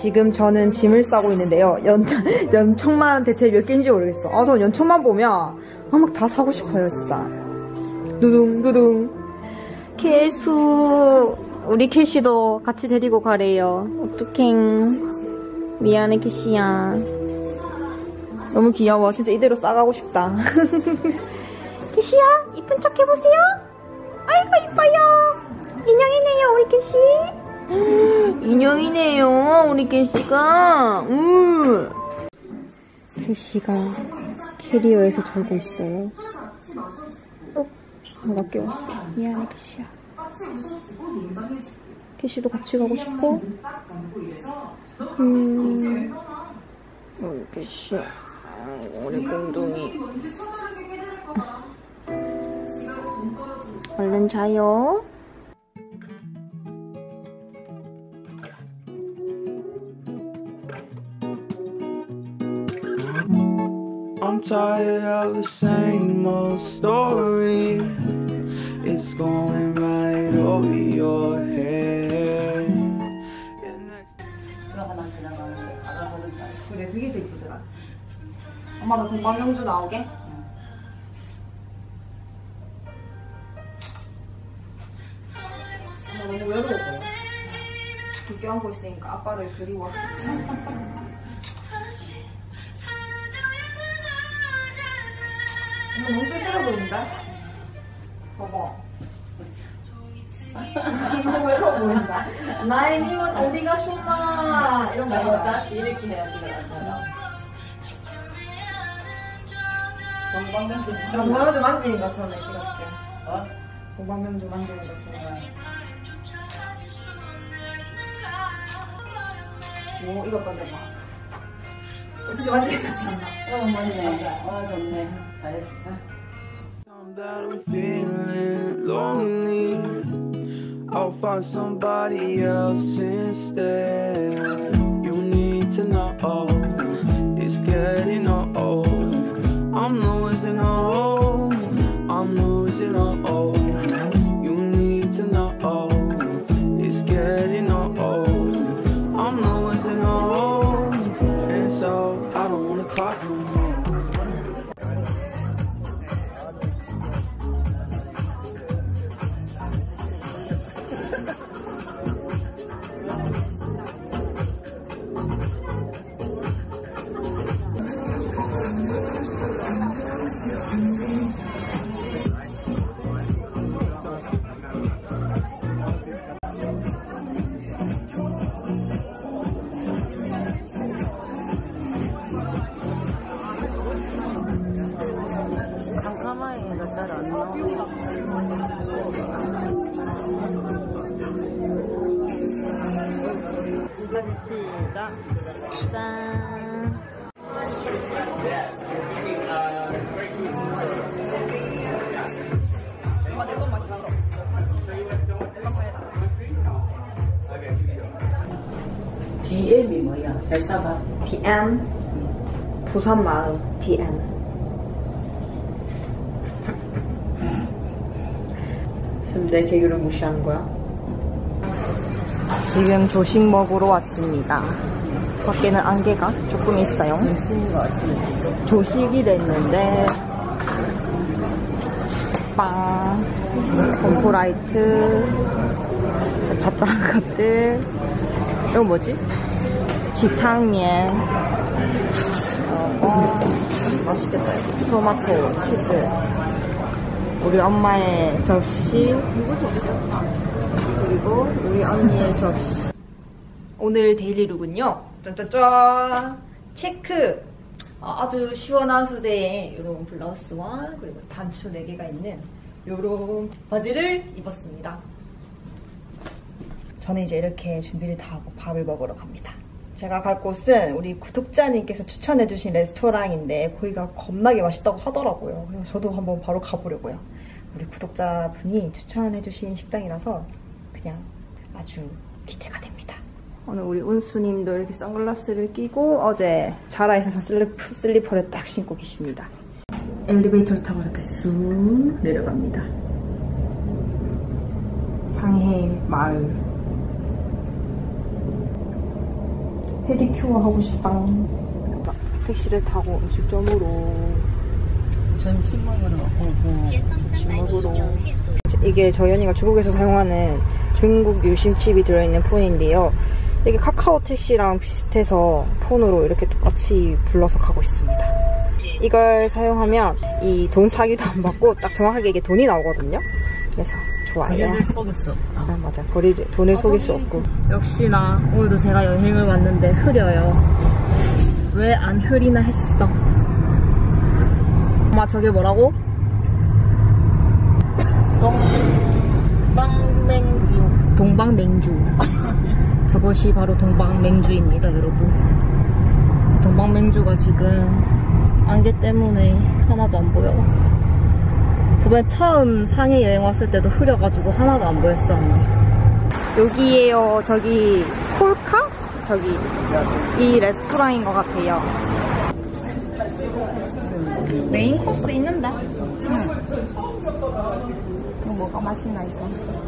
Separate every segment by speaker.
Speaker 1: 지금 저는 짐을 싸고 있는데요. 연, 연청만 대체 몇 개인지 모르겠어. 아, 저 연청만 보면 아, 막 다 사고 싶어요, 진짜. 두둥, 두둥. 캐수. 우리 캐시도 같이 데리고 가래요. 어떡해. 미안해, 캐시야. 너무 귀여워. 진짜 이대로 싸가고 싶다. 캐시야, 이쁜 척 해보세요. 아이고, 이뻐요. 인형이네요, 우리 캐시. 인형이네요, 우리 캐시가. 음. 캐시가 캐리어에서 졸고 있어요. 어, 내가 깨웠어. 미안해, 캐시야. 캐시도 같이 가고 싶어? 음. 우리 캐시. 우리 공둥이. 얼른 자요.
Speaker 2: I'm tired of the same old story. It's going right over your head.
Speaker 1: 그래, 그게 더 이쁘더라. 엄마, 너 동방명주 나오게? 엄마 너무 외로워. 둘 껴안고 있으니까 아빠를 그리워. 엄마 너무 쓸쓸해 보인다? 봐봐. 너무 외로워 보인다. 나의 힘은 어디 가셨나? 이런 거 해볼까?
Speaker 3: 이렇게 해야지 동방명주
Speaker 1: 동방명주 만지는 것처럼 이렇게.
Speaker 3: 어?
Speaker 1: 동방명주 만지는 것처럼. 오, 이거 건데 봐. 진짜 만지는 것처럼.
Speaker 3: 어 맞네 어 좋네
Speaker 2: I'm feeling lonely, I'll find somebody else instead. You need to know it's getting old. I'm losing hope. I'm losing hope. You need to know it's getting
Speaker 3: 다시 시작. 짠.
Speaker 1: 엄마 내건 맛있어.
Speaker 3: BM이 뭐야? 회사가?
Speaker 1: BM 부산 마을 BM 지금 내 개그를 무시하는 거야? 지금 조식 먹으러 왔습니다. 밖에는 안개가 조금 있어요. 조식이 됐는데 빵, 콤프라이트, 잡다한 것들 이거 뭐지? 지탕면 어, 맛있겠다. 토마토, 치즈 우리 엄마의 접시 그리고 우리 언니의 접시. 오늘 데일리룩은요. 짠짠짠! 체크! 아, 아주 시원한 소재의 이런 블라우스와 그리고 단추 4개가 있는 이런 바지를 입었습니다. 저는 이제 이렇게 준비를 다 하고 밥을 먹으러 갑니다. 제가 갈 곳은 우리 구독자님께서 추천해주신 레스토랑인데 거기가 겁나게 맛있다고 하더라고요. 그래서 저도 한번 바로 가보려고요. 우리 구독자분이 추천해주신 식당이라서 그냥 아주 기대가 됩니다 오늘 우리 운수님도 이렇게 선글라스를 끼고 어제 자라에서 산 슬리퍼, 슬리퍼를 딱 신고 계십니다. 엘리베이터를 타고 이렇게 쑥 내려갑니다. 상해 마을 페디큐어 하고 싶다. 택시를 타고 음식점으로
Speaker 3: 점심 먹으러 오고
Speaker 1: 점심 먹으러. 이게 저희 언니가 중국에서 사용하는 중국 유심칩이 들어있는 폰인데요. 이게 카카오 택시랑 비슷해서 폰으로 이렇게 똑같이 불러서 가고 있습니다. 이걸 사용하면 이 돈 사기도 안 받고 딱 정확하게 이게 돈이 나오거든요. 그래서 좋아요.
Speaker 3: 거리를 속일 수 없다.
Speaker 1: 아 맞아 거리를 돈을 속일 수 없고 역시나 오늘도 제가 여행을 왔는데 흐려요 왜 안 흐리나 했어 엄마 저게 뭐라고?
Speaker 3: 동방맹주
Speaker 1: 동방맹주. 저것이 바로 동방맹주입니다 여러분. 동방맹주가 지금 안개 때문에 하나도 안 보여. 저번에 처음 상해 여행 왔을 때도 흐려가지고 하나도 안 언니 여기에요 저기 콜카? 저기 이 레스토랑인 것 같아요. 메인 코스 있는데? 응. 이거 뭐가 맛있나 이거? 음,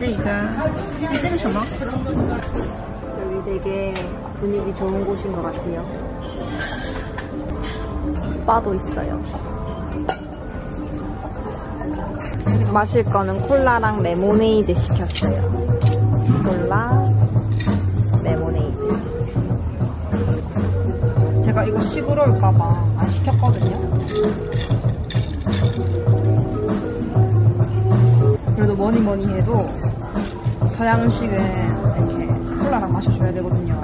Speaker 1: 这一个这个什么 여기 되게 분위기 좋은 곳인 것 같아요 바도 있어요 마실 거는 콜라랑 레모네이드 시켰어요 콜라 레모네이드 제가 이거 시끄러울까봐 안 시켰거든요 그래도 뭐니 뭐니 해도 서양 음식은 이렇게 콜라랑 마셔줘야 되거든요.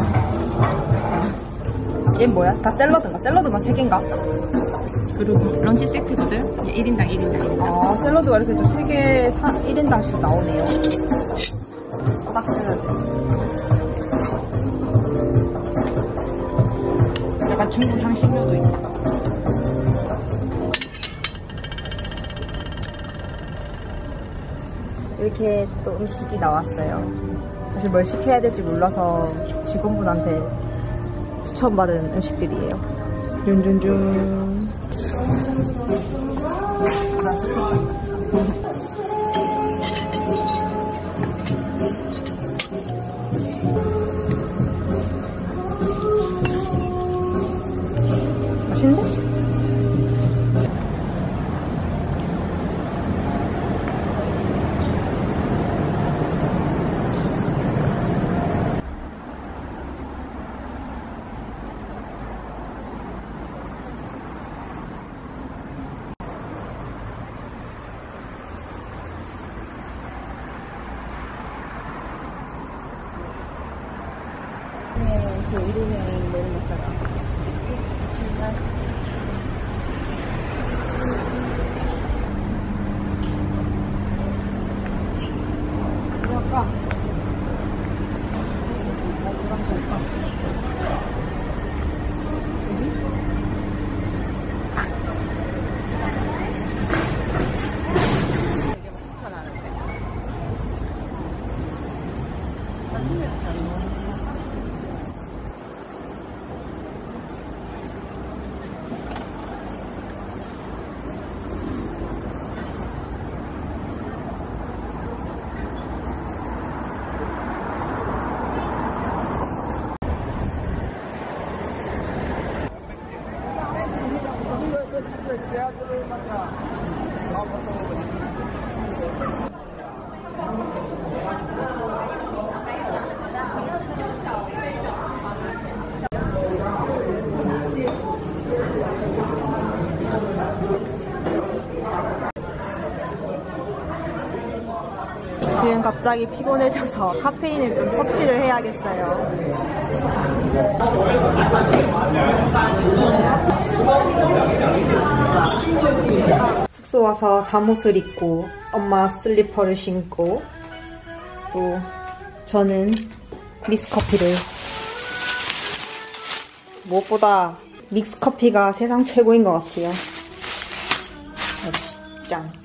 Speaker 1: 얘 뭐야? 다 샐러드인가? 샐러드만 3개인가?
Speaker 4: 그리고 런치 세트거든? 1인당 1인당 1인당.
Speaker 1: 아, 샐러드가 이렇게 또 3개 1인당씩 나오네요. 딱 샐러드. 약간 중국 향신료도 있고. 이렇게 또 음식이 나왔어요. 사실 뭘 시켜야 될지 몰라서 직원분한테 추천받은 음식들이에요. 쭌쭌쭌. 지금 갑자기 피곤해져서 카페인을 좀 섭취를 해야겠어요. 숙소 와서 잠옷을 입고 엄마 슬리퍼를 신고 또 저는 미스커피를 무엇보다 믹스 커피가 세상 최고인 것 같아요. 역시 짱.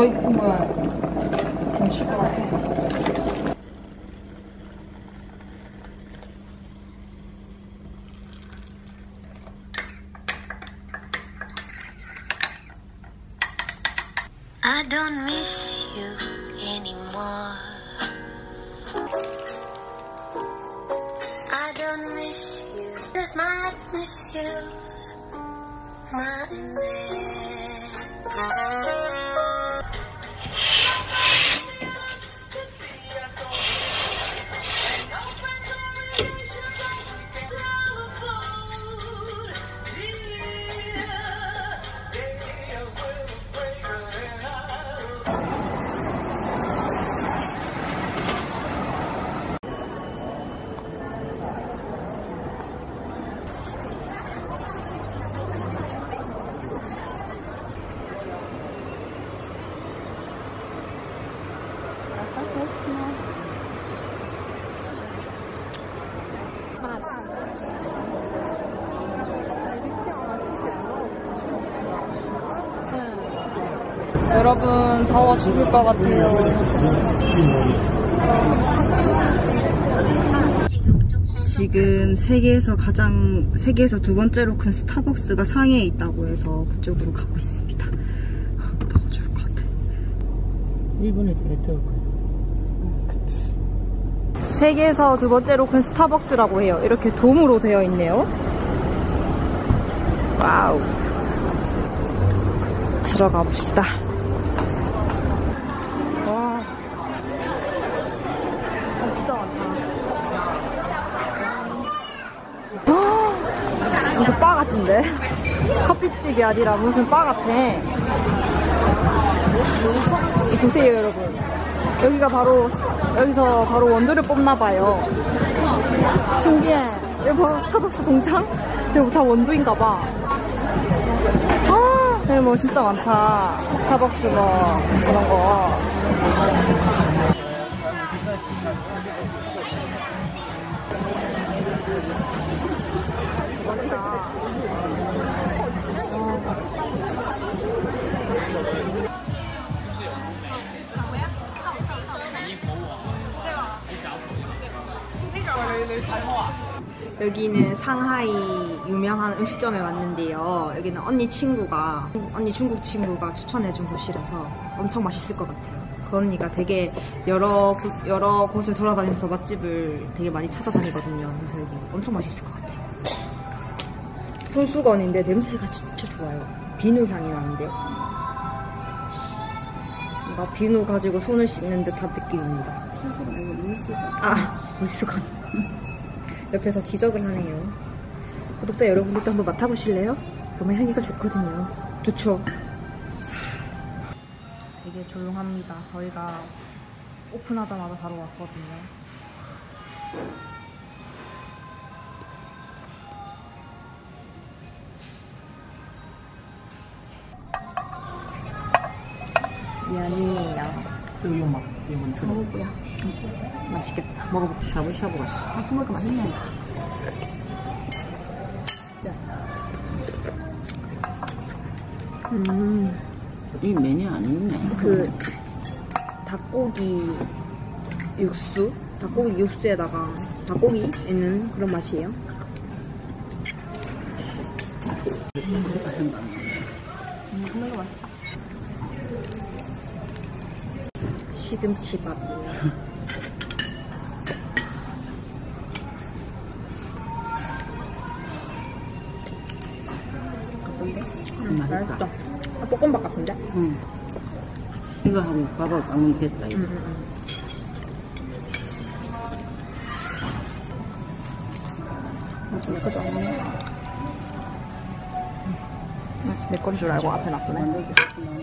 Speaker 1: 오, 이거 뭐, 이 여러분 더워 죽을 것 같아요. 지금 세계에서 가장 세계에서 두 번째로 큰 스타벅스가 상해에 있다고 해서 그쪽으로 가고 있습니다. 아, 더워 죽을 것 같아.
Speaker 3: 일본에 더울 거야.
Speaker 1: 세계에서 두 번째로 큰 스타벅스라고 해요. 이렇게 돔으로 되어 있네요. 와우. 들어가 봅시다. 와. 아, 진짜 많다. 헉! 무슨 바 같은데? 커피집이 아니라 무슨 바 같아. 보세요, 여러분. 여기가 바로 여기서 바로 원두를 뽑나 봐요. 신기해. 바로 스타벅스 공장? 저기 다 원두인가 봐. 아, 여기 뭐 진짜 많다. 스타벅스 뭐 그런 거. 여기는 상하이 유명한 음식점에 왔는데요. 여기는 언니 친구가, 언니 중국 친구가 추천해준 곳이라서 엄청 맛있을 것 같아요. 그 언니가 되게 여러, 구- 여러 곳을 돌아다니면서 맛집을 되게 많이 찾아다니거든요. 그래서 여기 엄청 맛있을 것 같아요. 손수건인데 냄새가 진짜 좋아요. 비누 향이 나는데요. 뭔가 비누 가지고 손을 씻는 듯한 느낌입니다. 아, 물수건. 옆에서 지적을 하네요. 구독자 여러분들도 한번 맡아보실래요? 너무 향기가 좋거든요. 좋죠? 되게 조용합니다. 저희가 오픈하자마자 바로 왔거든요. 미안해요.
Speaker 3: 또 요막 때문에 좀
Speaker 1: 먹어보야. 맛있겠다. 먹어볼게.
Speaker 3: 샤브샤브 같아. 같이 먹으니까 맛있네.
Speaker 1: 음.
Speaker 3: 이 메뉴 안 있네.
Speaker 1: 그 닭고기 육수, 닭고기 육수에다가 닭고기 있는 그런 맛이에요. 음, 정말 맛있다. 음, 맛있다. 아, 볶음밥 같은데?
Speaker 3: 응. 이거 하고 밥을 먹으면 됐다. 이거.
Speaker 1: 내건줄 알고 앞에 놔두네.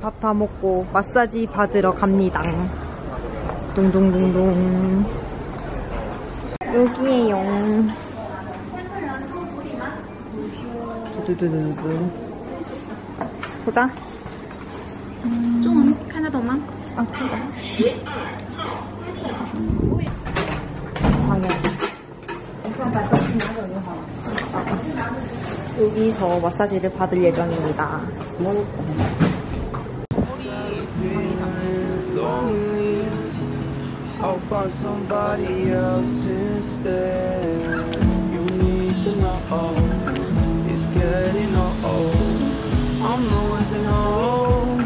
Speaker 1: 밥 다 먹고 마사지 받으러 갑니다. 동동동동. 여기에요. 두두두두두. 보자.
Speaker 4: 음... 하나 더만. 아,
Speaker 1: 그래. 여기서 마사지를 받을 예정입니다.
Speaker 2: Find somebody else instead. You need to know it's getting old. I'm losing hope.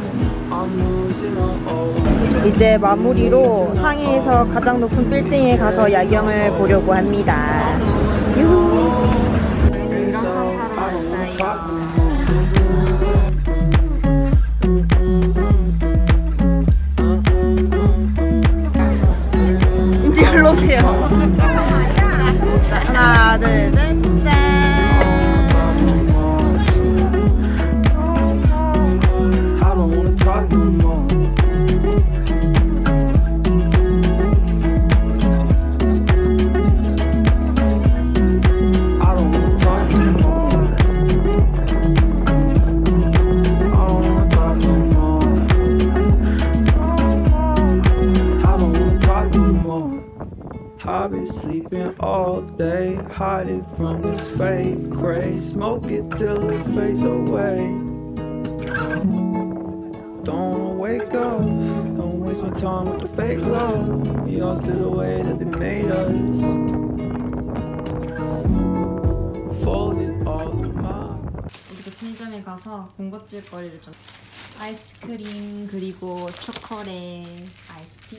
Speaker 2: I'm losing hope.
Speaker 1: 이제 마무리로 상해에서 가장 높은 빌딩에 가서 야경을 보려고 합니다. 이제
Speaker 2: I've been sleeping all day, hiding from this fake craze. Smoke it till it fades away. Don't wake up, don't waste my time with the fake love. Yours to the way that they made us. Folded all of my.
Speaker 1: 우리도 편의점에 가서 군것질 거리를 좀 아이스크림 그리고 초콜릿 아이스티